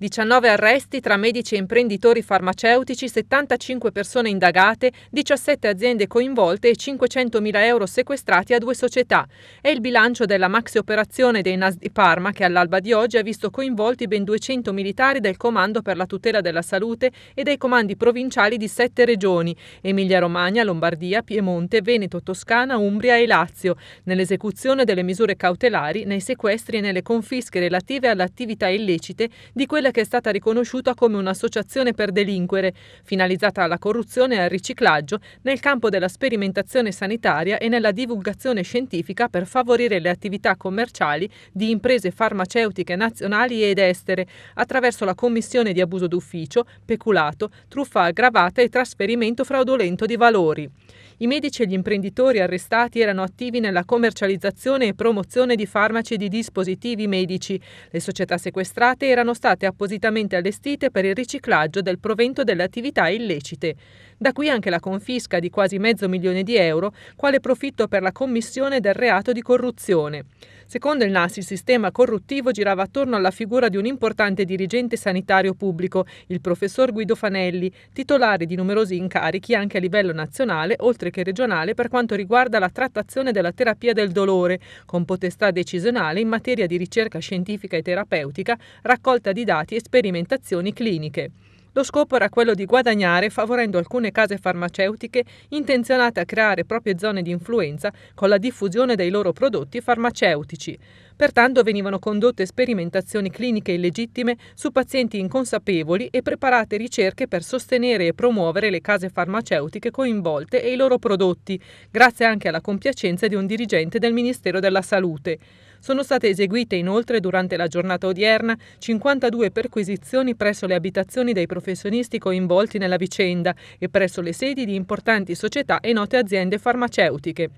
19 arresti tra medici e imprenditori farmaceutici, 75 persone indagate, 17 aziende coinvolte e 500.000 euro sequestrati a due società. È il bilancio della maxi operazione dei NAS di Parma che all'alba di oggi ha visto coinvolti ben 200 militari del Comando per la tutela della salute e dei comandi provinciali di sette regioni, Emilia-Romagna, Lombardia, Piemonte, Veneto, Toscana, Umbria e Lazio, nell'esecuzione delle misure cautelari, nei sequestri e nelle confische relative alle attività illecite di che è stata riconosciuta come un'associazione per delinquere, finalizzata alla corruzione e al riciclaggio nel campo della sperimentazione sanitaria e nella divulgazione scientifica per favorire le attività commerciali di imprese farmaceutiche nazionali ed estere, attraverso la commissione di abuso d'ufficio, peculato, truffa aggravata e trasferimento fraudolento di valori. I medici e gli imprenditori arrestati erano attivi nella commercializzazione e promozione di farmaci e di dispositivi medici. Le società sequestrate erano state appositamente allestite per il riciclaggio del provento delle attività illecite. Da qui anche la confisca di quasi mezzo milione di euro, quale profitto per la commissione del reato di corruzione. Secondo il NAS il sistema corruttivo girava attorno alla figura di un importante dirigente sanitario pubblico, il professor Guido Fanelli, titolare di numerosi incarichi anche a livello nazionale, oltre che regionale, per quanto riguarda la trattazione della terapia del dolore, con potestà decisionale in materia di ricerca scientifica e terapeutica, raccolta di dati e sperimentazioni cliniche. Lo scopo era quello di guadagnare favorendo alcune case farmaceutiche intenzionate a creare proprie zone di influenza con la diffusione dei loro prodotti farmaceutici. Pertanto venivano condotte sperimentazioni cliniche illegittime su pazienti inconsapevoli e preparate ricerche per sostenere e promuovere le case farmaceutiche coinvolte e i loro prodotti, grazie anche alla compiacenza di un dirigente del Ministero della Salute. Sono state eseguite inoltre durante la giornata odierna 52 perquisizioni presso le abitazioni dei professionisti coinvolti nella vicenda e presso le sedi di importanti società e note aziende farmaceutiche.